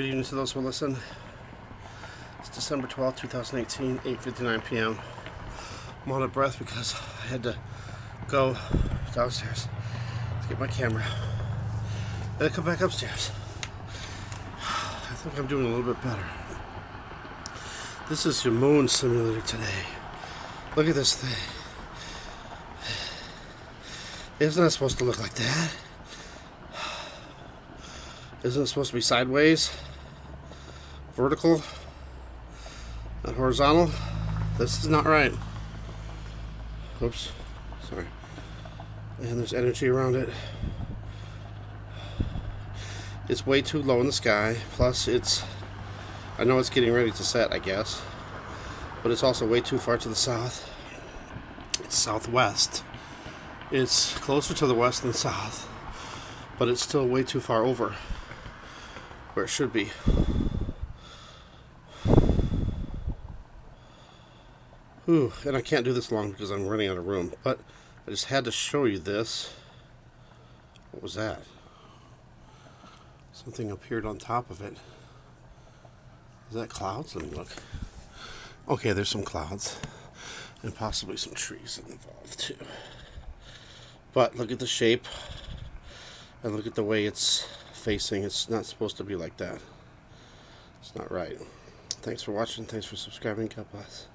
Good evening to those who listen. It's December 12th, 2018, 8.59 p.m. I'm out of breath because I had to go downstairs to get my camera. Then come back upstairs. I think I'm doing a little bit better. This is your moon simulator today. Look at this thing. Isn't supposed to look like that? Isn't it supposed to be sideways? Vertical? Not horizontal? This is not right. Oops. Sorry. And there's energy around it. It's way too low in the sky. Plus, it's... I know it's getting ready to set, I guess. But it's also way too far to the south. It's southwest. It's closer to the west than south. But it's still way too far over where it should be. Whew, and I can't do this long because I'm running out of room, but I just had to show you this. What was that? Something appeared on top of it. Is that clouds? Let me look. Okay, there's some clouds. And possibly some trees involved too. But look at the shape. And look at the way it's facing. It's not supposed to be like that. It's not right. Thanks for watching. Thanks for subscribing. God bless.